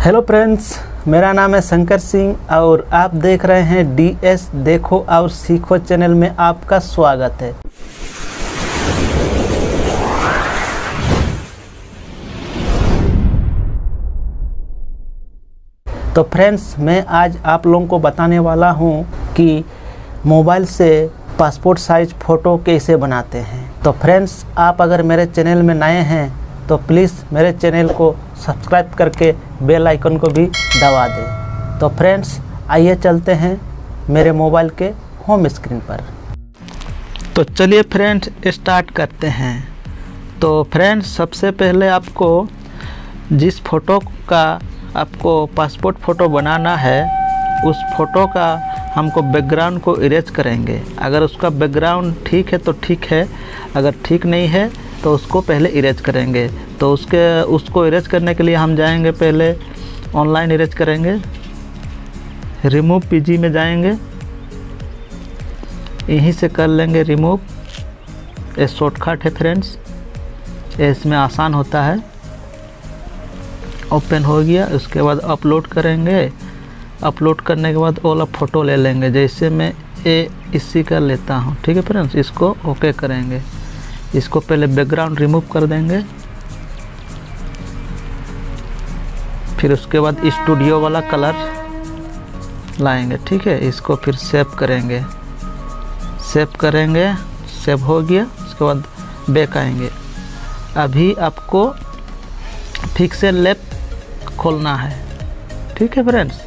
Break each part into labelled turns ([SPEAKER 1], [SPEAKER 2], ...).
[SPEAKER 1] Hello friends मेरा नाम है शंकर सिंह और आप देख रहे हैं डी एस देखो और सीखो चैनल में आपका स्वागत है। तो फ्रेंड्स मैं आज आप लोगों को बताने वाला हूँ कि मोबाइल से पासपोर्ट साइज़ फ़ोटो कैसे बनाते हैं। तो फ्रेंड्स आप अगर मेरे चैनल में नए हैं तो प्लीज़ मेरे चैनल को सब्सक्राइब करके बेल आइकन को भी दबा दें। तो फ्रेंड्स, आइए चलते हैं मेरे मोबाइल के होम स्क्रीन पर। तो चलिए फ्रेंड्स स्टार्ट करते हैं। तो फ्रेंड्स, सबसे पहले आपको जिस फ़ोटो का आपको पासपोर्ट फ़ोटो बनाना है, उस फ़ोटो का हमको बैकग्राउंड को इरेज करेंगे। अगर उसका बैकग्राउंड ठीक है तो ठीक है। अगर ठीक नहीं है तो उसको पहले इरेज करेंगे। तो उसके, उसको इरेज करने के लिए हम जाएँगे पहले ऑनलाइन इरेज करेंगे। रिमूव पीजी में जाएँगे। यहीं से कर लेंगे रिमूव ये शॉर्टकट है फ्रेंड्स ये इसमें आसान होता है। ओपन हो गया। उसके बाद अपलोड करेंगे। अपलोड करने के बाद ओला फ़ोटो ले लेंगे। जैसे मैं ए इसी का लेता हूँ। ठीक है फ्रेंड्स इसको ओके करेंगे। इसको पहले बैकग्राउंड रिमूव कर देंगे। फिर उसके बाद स्टूडियो वाला कलर लाएँगे, ठीक है? इसको फिर सेव करेंगे। सेव करेंगे सेव हो गया, उसके बाद बैक आएँगे। अभी आपको फिक्सेल लेप खोलना है, ठीक है फ्रेंड्स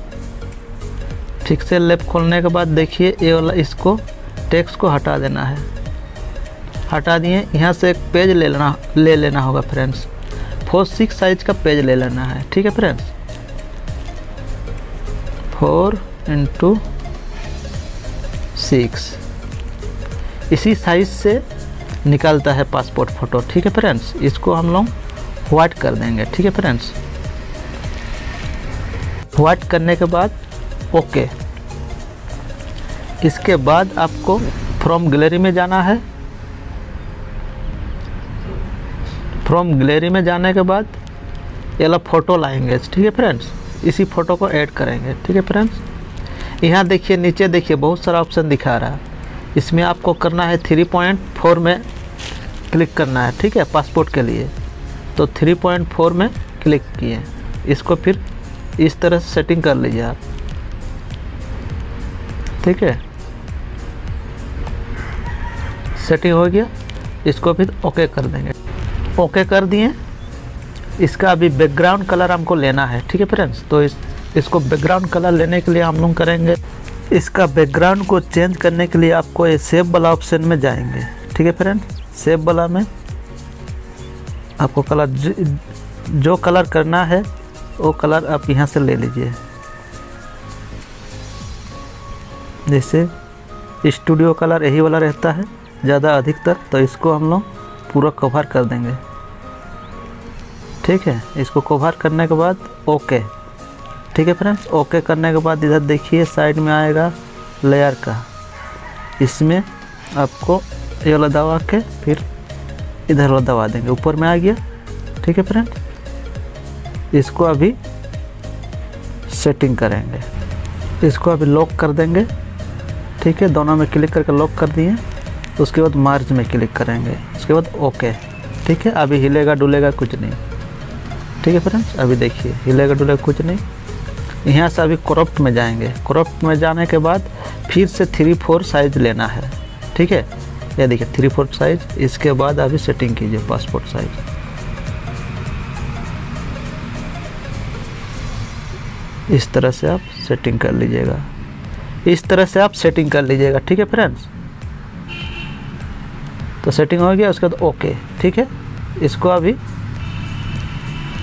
[SPEAKER 1] फिक्सेल लेप खोलने के बाद देखिए, ये वाला इसको टेक्स्ट को हटा देना है। हटा दिए, यहाँ से एक पेज ले लेना ले लेना होगा फ्रेंड्स फोर सिक्स साइज़ का पेज ले लेना है। ठीक है फ्रेंड्स फोर इंटू सिक्स इसी साइज़ से निकलता है पासपोर्ट फ़ोटो ठीक है फ्रेंड्स इसको हम लोग वाइट कर देंगे। ठीक है फ्रेंड्स वाइट करने के बाद ओके इसके बाद आपको फ्रॉम गैलरी में जाना है। फ्रॉम गैलरी में जाने के बाद ये वाला फ़ोटो लाएँगे, ठीक है फ्रेंड्स इसी फ़ोटो को ऐड करेंगे, ठीक है फ्रेंड्स यहाँ देखिए, नीचे देखिए, बहुत सारा ऑप्शन दिखा रहा है। इसमें आपको करना है थ्री पॉइंट फोर में क्लिक करना है, ठीक है पासपोर्ट के लिए। तो थ्री पॉइंट फोर में क्लिक किए। इसको फिर इस तरह से सेटिंग कर लीजिए आप। ठीक है? सेटिंग हो गया। इसको फिर ओके कर देंगे। ओके कर दिए। इसका अभी बैकग्राउंड कलर हमको लेना है ठीक है फ्रेंड्स तो इस इसको बैकग्राउंड कलर लेने के लिए हम लोग करेंगे। इसका बैकग्राउंड को चेंज करने के लिए आपको ये सेव वाला ऑप्शन में जाएँगे ठीक है फ्रेंड्स सेव वाला में आपको कलर ज, जो कलर करना है वो कलर आप यहाँ से ले लीजिए। जैसे स्टूडियो कलर यही वाला रहता है ज़्यादा अधिकतर तो इसको हम लोग पूरा कवर कर देंगे। ठीक है? इसको कवर करने के बाद ओके ठीक है फ्रेंड्स ओके करने के बाद इधर देखिए साइड में आएगा लेयर का। इसमें आपको ये वाला दबा के फिर इधर वाला दबा देंगे। ऊपर में आ गया। ठीक है फ्रेंड इसको अभी सेटिंग करेंगे। इसको अभी लॉक कर देंगे। ठीक है? दोनों में क्लिक करके लॉक कर दिए। उसके बाद मार्च में क्लिक करेंगे। उसके बाद ओके। ठीक है? अभी हिलेगा, डुलेगा कुछ नहीं। ठीक है फ्रेंड्स? अभी देखिए, हिलेगा, डुलेगा कुछ नहीं। यहाँ से अभी क्रॉप्ट में जाएँगे। क्रॉप्ट में जाने के बाद फिर से थ्री फोर साइज़ लेना है। ठीक है? यह देखिए थ्री फोर साइज़ इसके बाद अभी सेटिंग कीजिए पासपोर्ट साइज़ इस तरह से आप सेटिंग कर लीजिएगा। इस तरह से आप सेटिंग कर लीजिएगा। ठीक है फ्रेंड्स? तो सेटिंग हो गया, उसके बाद ओके ठीक है? इसको अभी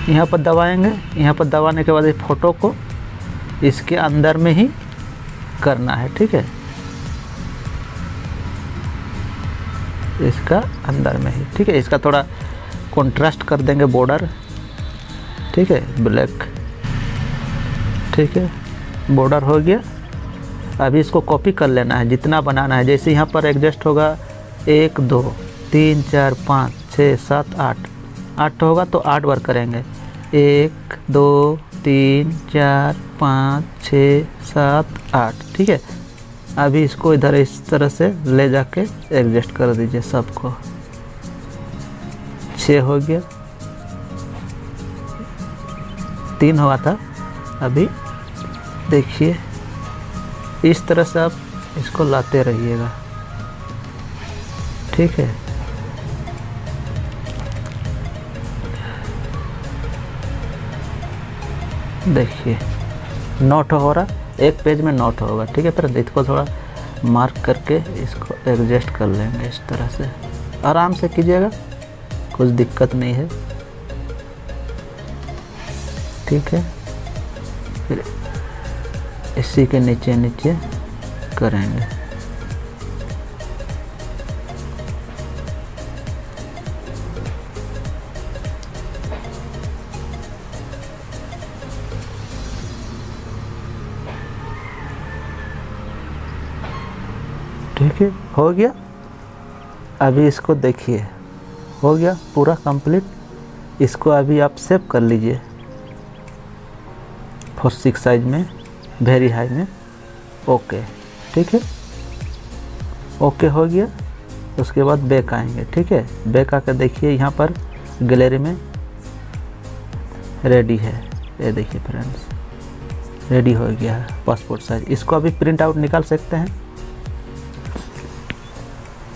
[SPEAKER 1] यहाँ पर दबाएँगे। यहाँ पर दबाने के बाद इस फ़ोटो को इसके अंदर में ही करना है, ठीक है? इसका अंदर में ही, ठीक है? इसका थोड़ा कंट्रास्ट कर देंगे बॉर्डर ठीक है? ब्लैक ठीक है? बॉर्डर हो गया। अभी इसको कॉपी कर लेना है, जितना बनाना है। जैसे यहाँ पर एडजस्ट होगा एक, दो, तीन, चार, पाँच, छः, सात, आठ। आठ होगा तो आठ बार करेंगे। एक, दो, तीन, चार, पाँच, छः, सात, आठ। ठीक है? अभी इसको इधर इस तरह से ले जाके एडजस्ट कर दीजिए सबको। छः हो गया। तीन हुआ था। अभी देखिए। इस तरह से आप इसको लाते रहिएगा। ठीक है। देखिए नोट हो रहा एक पेज में नोट होगा, ठीक है फिर इसको थोड़ा मार्क करके इसको एडजस्ट कर लेंगे इस तरह से। आराम से कीजिएगा, कुछ दिक्कत नहीं है। ठीक है, फिर इसी के नीचे नीचे करेंगे। है हो गया। अभी इसको देखिए। हो गया, पूरा कंप्लीट इसको अभी आप सेव कर लीजिए। फोर सिक्स साइज़ में वेरी हाई में। ओके ठीक है? ओके हो गया। उसके बाद बैक आएँगे, ठीक है? बैक आकर देखिए, यहाँ पर गैलरी में रेडी है। ये देखिए फ्रेंड्स रेडी हो गया है पासपोर्ट साइज़ इसको अभी प्रिंट आउट निकाल सकते हैं?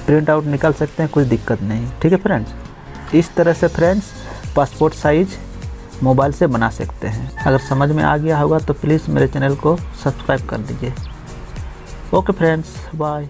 [SPEAKER 1] प्रिंट आउट निकाल सकते हैं, कोई दिक्कत नहीं। ठीक है फ्रेंड्स इस तरह से फ्रेंड्स पासपोर्ट साइज़ मोबाइल से बना सकते हैं। अगर समझ में आ गया होगा तो प्लीज़ मेरे चैनल को सब्सक्राइब कर दीजिए। Okay friends bye